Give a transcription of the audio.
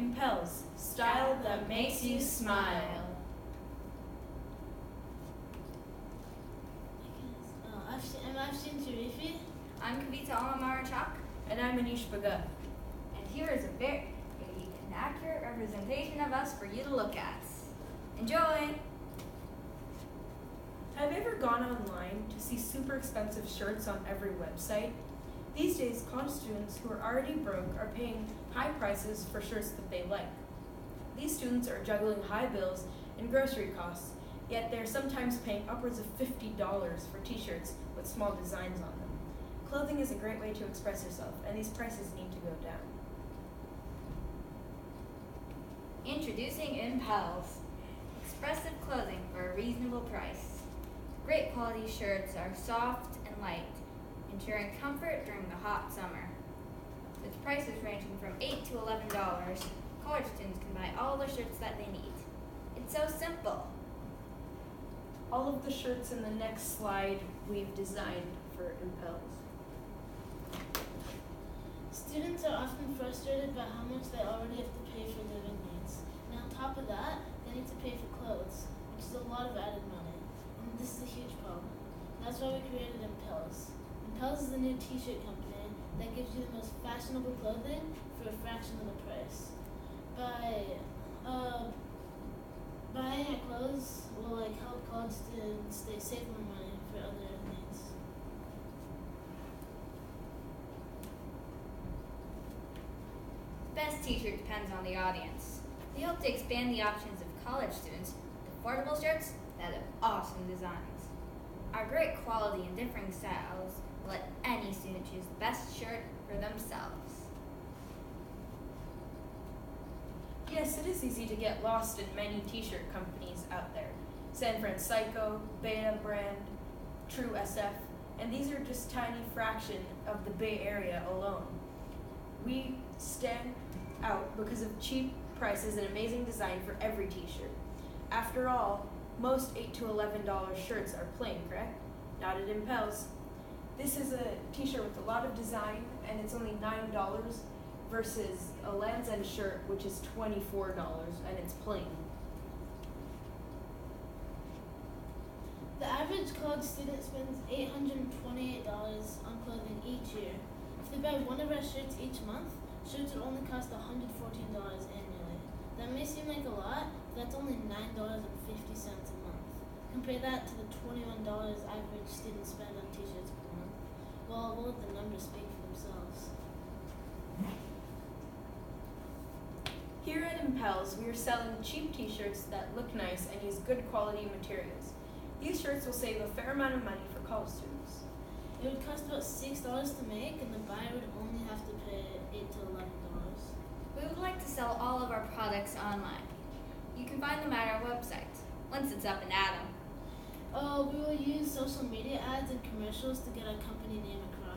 Impels, style that makes you smile. Uh, I'm Afshin Sharifi. I'm Kavita Alamarachak, And I'm Anish Bhagat. and here is a very an accurate representation of us for you to look at. Enjoy! Have you ever gone online to see super expensive shirts on every website? These days, college students who are already broke are paying high prices for shirts that they like. These students are juggling high bills and grocery costs, yet they're sometimes paying upwards of $50 for t shirts with small designs on them. Clothing is a great way to express yourself, and these prices need to go down. Introducing Impels. Expressive clothing for a reasonable price. Great quality shirts are soft and light, ensuring comfort during the hot summer. With prices ranging from 8 to $11, college students can buy all the shirts that they need. It's so simple. All of the shirts in the next slide we've designed for Impels. Students are often frustrated by how much they already have to pay for living needs. And on top of that, they need to pay for clothes, which is a lot of added money. And this is a huge problem. That's why we created Impels. Impels is a new t-shirt company that gives you the most fashionable clothing for a fraction of the price. By uh, buying our clothes will like help college students they save more money for other needs. Best t-shirt depends on the audience. We hope to expand the options of college students with affordable shirts that have awesome designs. Our great quality and differing styles will let any student choose the best shirt for themselves. Yes, it is easy to get lost in many t-shirt companies out there. San Francisco, Betabrand, True SF, and these are just tiny fraction of the Bay Area alone. We stand out because of cheap prices and amazing design for every t-shirt. After all, most 8 to 11 dollar shirts are plain, correct? Not at Impels. This is a t-shirt with a lot of design and it's only $9 versus a Land's End shirt, which is $24 and it's plain. The average college student spends $828 on clothing each year. If they buy one of our shirts each month, shirts would only cost $114 annually. That may seem like a lot, but that's only $9.50 a month. Compare that to the $21 average students spend on t-shirts per month. Well, we'll let the numbers speak for themselves. Here at Impels, we are selling cheap t-shirts that look nice and use good quality materials. These shirts will save a fair amount of money for college students. It would cost about $6 to make, and the buyer would only have to pay 8 to $11. We would like to sell all of our products online. You can find them at our website once it's up and at 'em. Uh, we will use social media ads and commercials to get our company name across.